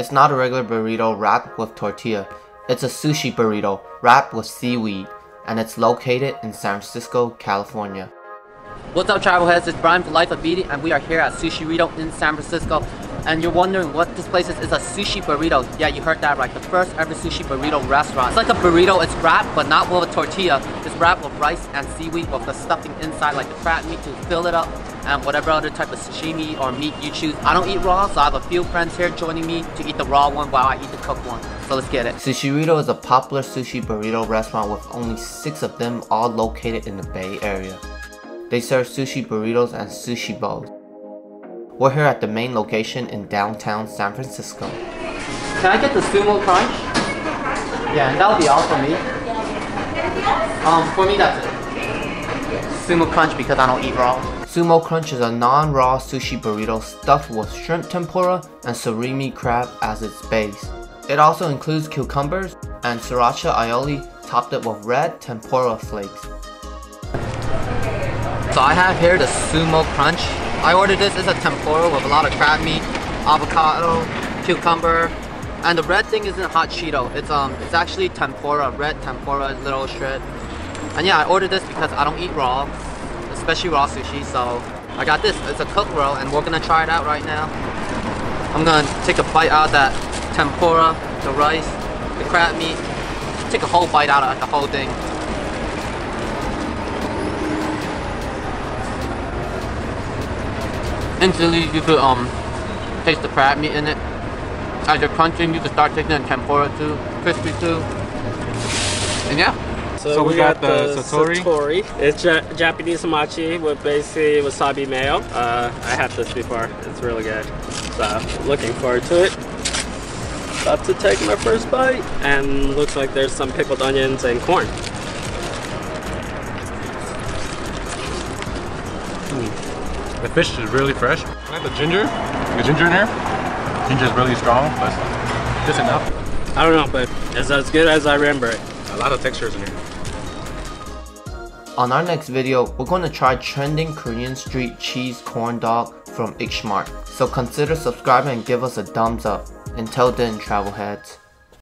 It's not a regular burrito wrapped with tortilla. It's a sushi burrito wrapped with seaweed, and it's located in San Francisco, California. What's up travel heads, it's Brian for Life of BD and we are here at Sushirrito in San Francisco and you're wondering what this place is, it's a sushi burrito. Yeah, you heard that right, the first ever sushi burrito restaurant. It's like a burrito, it's wrapped but not with a tortilla. It's wrapped with rice and seaweed with the stuffing inside like the crab meat to fill it up and whatever other type of sashimi or meat you choose. I don't eat raw so I have a few friends here joining me to eat the raw one while I eat the cooked one. So let's get it. Sushirrito is a popular sushi burrito restaurant with only six of them all located in the Bay Area. They serve sushi burritos and sushi bowls. We're here at the main location in downtown San Francisco. Can I get the sumo crunch? Yeah, and that'll be all for me. Um, for me that's it. Sumo crunch because I don't eat raw. Sumo Crunch is a non-raw sushi burrito stuffed with shrimp tempura and surimi crab as its base. It also includes cucumbers and sriracha aioli topped it with red tempura flakes. So I have here the Sumo Crunch. I ordered this it's a tempura with a lot of crab meat, avocado, cucumber, and the red thing isn't hot Cheeto. It's um, it's actually tempura, red tempura, little shred. And yeah, I ordered this because I don't eat raw, especially raw sushi. So I got this. It's a cook roll, and we're gonna try it out right now. I'm gonna take a bite out of that tempura, the rice, the crab meat. Take a whole bite out of the whole thing. Instantly you could um taste the crab meat in it. As you're crunching, you could start tasting the tempura too, crispy too. And yeah. So, so we, we, got, got the, the satori. satori. It's ja Japanese hamachi with basically wasabi mayo. Uh, I had this before. It's really good. So looking forward to it. About to take my first bite, and looks like there's some pickled onions and corn. The fish is really fresh. I like the ginger. The ginger in here. Ginger is really strong, but just enough. I don't know, but it's as good as I remember it. A lot of textures in here. On our next video, we're going to try trending Korean street cheese corn dog from Xmart. So consider subscribing and give us a thumbs up. Until then, travel heads.